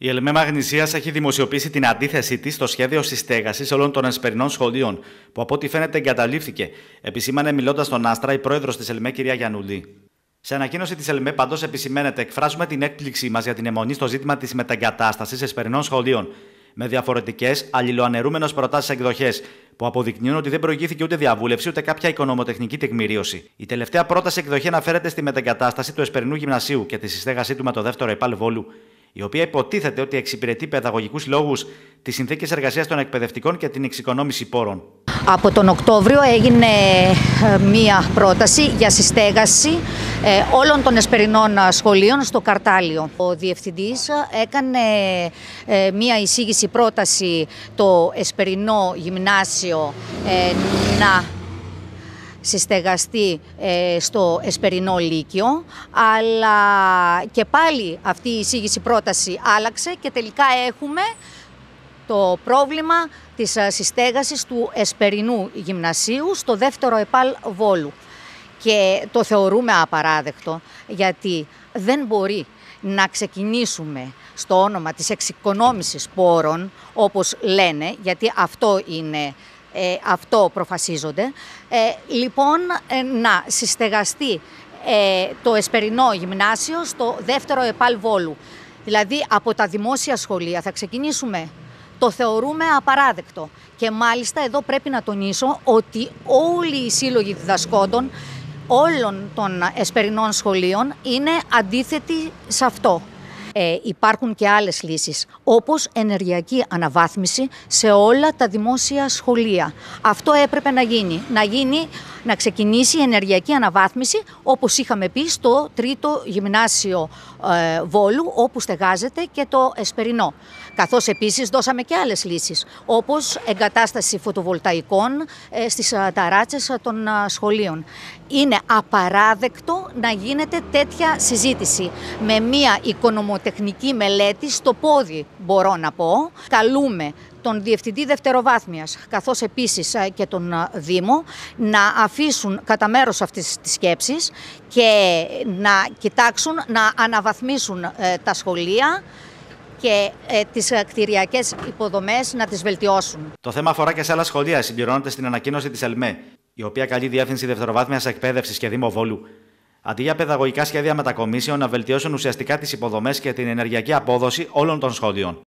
Η ΕΛΜΕ Μαγνησίας έχει δημοσιοποιήσει την αντίθεσή της στο σχέδιο συστέγασης όλων των εσπερινών σχολείων, που από ό,τι φαίνεται εγκαταλείφθηκε, επισήμανε μιλώντας στον Άστρα η πρόεδρος της ΕΛΜΕ, κυρία Γιαννουλή. Σε ανακοίνωση της ΕΛΜΕ, πάντως, επισημαίνεται, εκφράζουμε την έκπληξή μας για την αιμονή στο ζήτημα της μεταγκατάσταση εσπερινών σχολείων, με διαφορετικές, αλληλοανερούμενες προτάσεις εκδοχές, που αποδεικνύουν ότι δεν προηγήθηκε ούτε διαβούλευση ούτε κάποια οικονομοτεχνική τεκμηρίωση. Η τελευταία πρόταση εκδοχή αναφέρεται στη μεταγκατάσταση του Εσπερινού Γυμνασίου και τη συστέγασή του με το δεύτερο ΕΠΑΛ Βόλου, η οποία υποτίθεται ότι εξυπηρετεί παιδαγωγικούς λόγους τις συνθήκες εργασίας των εκπαιδευτικών και την εξοικονόμηση πόρων. Από τον Οκτώβριο έγινε ε, μία πρόταση για συστέγαση ε, όλων των εσπερινών σχολείων στο Καρτάλιο. Ο Διευθυντής έκανε ε, μία εισήγηση πρόταση το εσπερινό γυμνάσιο να συστεγαστεί στο Εσπερινό Λύκειο, αλλά και πάλι αυτή η εισήγηση πρόταση άλλαξε και τελικά έχουμε το πρόβλημα της ε, συστέγασης του Εσπερινού Γυμνασίου στο δεύτερο ΕΠΑΛ Βόλου. Και το θεωρούμε απαράδεκτο γιατί δεν μπορεί να ξεκινήσουμε στο όνομα της εξοικονόμησης πόρων, όπως λένε, γιατί αυτό είναι, ε, αυτό προφασίζονται, ε, λοιπόν να συστεγαστεί το Εσπερινό Γυμνάσιο στο δεύτερο ΕΠΑΛ Βόλου. Δηλαδή από τα δημόσια σχολεία θα ξεκινήσουμε το θεωρούμε απαράδεκτο. Και μάλιστα εδώ πρέπει να τονίσω ότι όλοι οι σύλλογοι διδασκόντων όλων των εσπερινών σχολείων είναι αντίθετοι σε αυτό. Ε, υπάρχουν και άλλες λύσεις, όπως ενεργειακή αναβάθμιση σε όλα τα δημόσια σχολεία. Αυτό έπρεπε να γίνει. Να γίνει, να ξεκινήσει η ενεργειακή αναβάθμιση, όπως είχαμε πει στο τρίτο γυμνάσιο ε, Βόλου, όπου στεγάζεται και το Εσπερινό. Καθώς επίσης δώσαμε και άλλες λύσεις, όπως εγκατάσταση φωτοβολταϊκών ε, στις ταράτσες των σχολείων. Είναι απαράδεκτο να γίνεται τέτοια συζήτηση με μια οικονομοτεχνική μελέτη στο πόδι, μπορώ να πω. Καλούμε τον Διευθυντή Δευτεροβάθμιας, καθώς επίσης και τον Δήμο, να αφήσουν κατά μέρος αυτής της σκέψης και να κοιτάξουν να αναβαθμίσουν ε, τα σχολεία και ε, τις κτηριακές υποδομές να τις βελτιώσουν. Το θέμα αφορά και σε άλλα σχολεία, συμπληρώνεται στην ανακοίνωση της ΕΛΜΕ, η οποία καλεί Διεύθυνση Δευτεροβάθμιας Εκπαίδευσης και Δήμο Βόλου αντί για παιδαγωγικά σχέδια μετακομίσεων να βελτιώσουν ουσιαστικά τις υποδομές και την ενεργειακή απόδοση όλων των σχολείων.